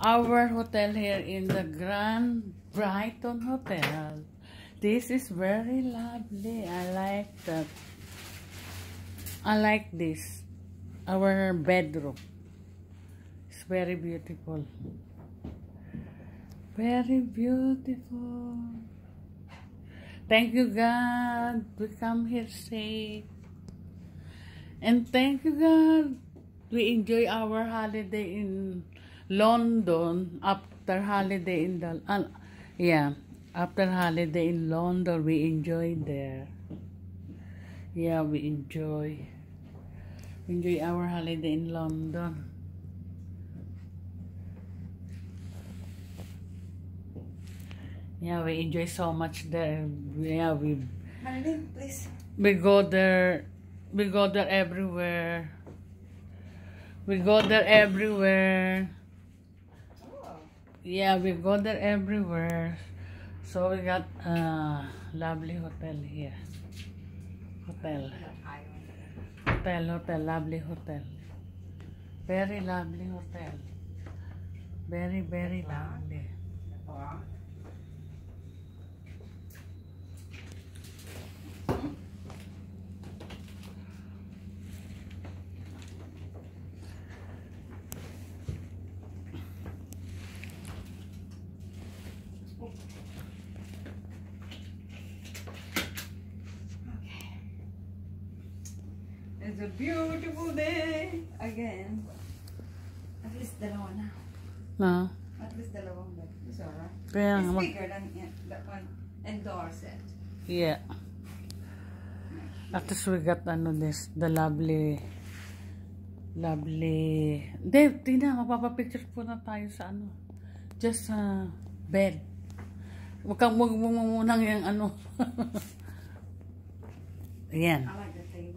Our hotel here in the Grand Brighton Hotel. This is very lovely. I like that. I like this. Our bedroom. It's very beautiful. Very beautiful. Thank you, God. We come here safe. And thank you, God. We enjoy our holiday in London after holiday in the uh, yeah after holiday in London we enjoy there. Yeah we enjoy we enjoy our holiday in London. Yeah we enjoy so much there. Yeah we please. we go there we go there everywhere we go there everywhere. Yeah we go there everywhere. So we got a lovely hotel here. Hotel. Hotel hotel lovely hotel. Very lovely hotel. Very very lovely It's a beautiful day again. At least dalawa na. no At least dalawang bed. It's alright. kaya It's bigger than that one in Dorset. yeah at least we got ano this the lovely lovely Dave, tina, magpapapicture po na tayo sa ano just sa bed Huwag kang huwag mo munang yung ano. Ayan. I